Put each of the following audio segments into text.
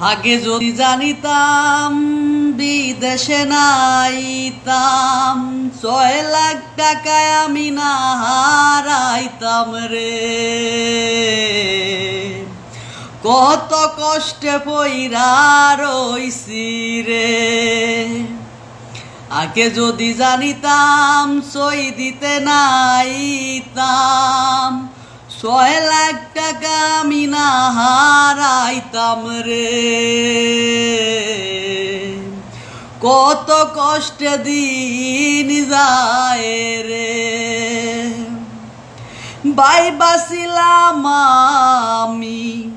আগে যদি জানিতাম, বিদেশে নাইতাম, ছয় লাখ টাকায় আমি না হারাইতাম রে। কত কষ্টে পইরা রইছি রে। আগে যদি জানিতাম, সই দিতে নাইতাম ছয় লাখ টাকা আমি না হারাইতাম রে। কত কষ্টে দিন যায় রে। বাই বাসিলাম আমি,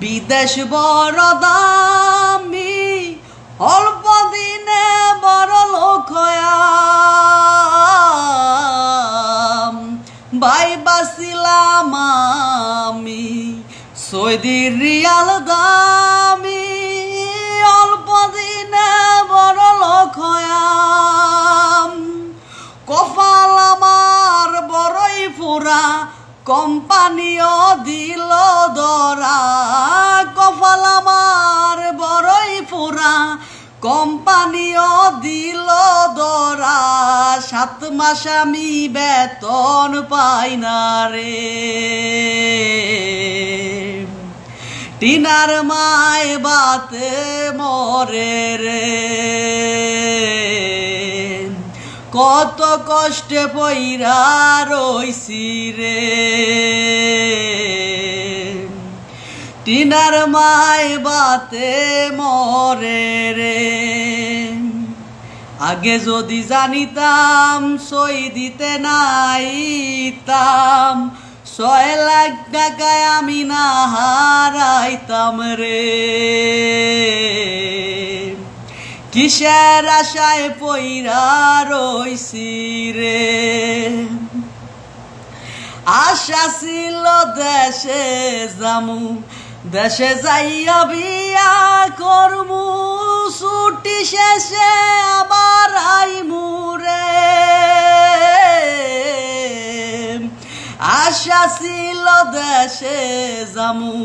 বিদেশ বড় দামি অল্প আমি সৈদির রিয়াল দামি, অল্প দিনে বড় লোক হয়াম। কপাল আমার বড়ই ফুরা, কোম্পানিও দিল দরা। কপাল আমার বড়ই ফুরা কোম্পানিও দিল দরা, সাত মাস আমি বেতন পাই না রে। টিনার মায় বাতে মরে রে। কত কষ্টে পইরা রইছি রে। টিনার মায় বাতে মরে রে। আগে যদি জানিতাম, সই দিতে নাইতাম। ছয় লাখ টাকায় আমি না হারাইতাম রে। কিসের আশায় পইরা রইছি রে? আশা ছিল দেশে যামু দেশে যাইয়া বিয়া করমু, ছুটি শেষে আবার আইমু রে। আশা ছিল দেশে যামু,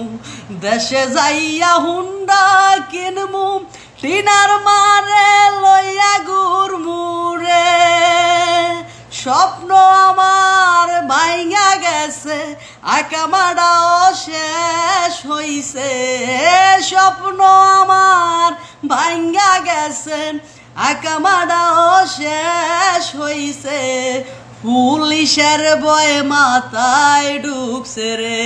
দেশে যাইয়া হুন্ডা কিনমু, টিনার মারে লইয়া গুরমুরে স্বপ্ন আমার ভাইঙা গেছে আকামাডাও শেষ হইছে স্বপ্ন আমার ভাইঙ্গা গেছে আকামাডাও শেষ হইছে, পুলিশের বয়ে মাথায় ঢুকছে রে।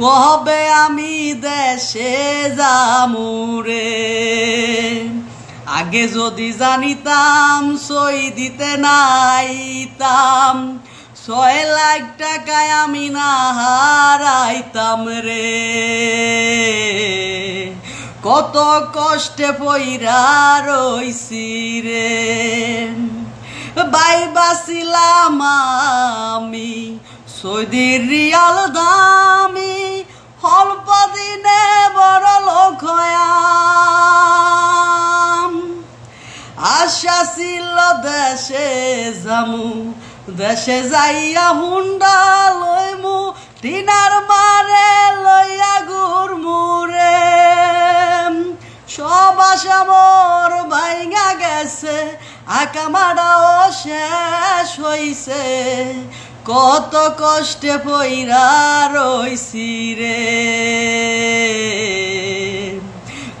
কবে আমি দেশে যামুরে আগে যদি জানিতাম, সই দিতে নাইতাম ছয় লাখ টাকায় আমি না হারাইতাম রে। কত কষ্টে পইরা রইছি রে। বাই বাসিলাম আমি সৌদির রিয়াল দামি, অল্প দিনে বড় লোক আশা ছিল দেশে যামু দেশে যাইয়া হুন্ডা লইমু, টিনার মারে লইয়া গুরমু রে। সব আশা মোর ভাইঙা গেছে, আকামাডাও শেষ হইছে। কত কষ্টে পইরা রইছি রে।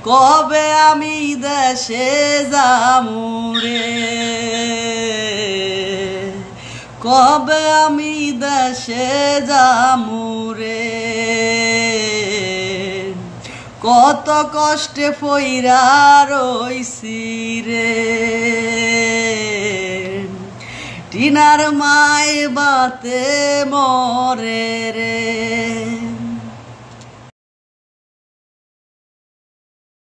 কবে আমি দেশে যামুরে কবে আমি দেশে যামুরে কত কষ্টে পইরা রইছি রে। টিনার মায় বাতে মরে রে।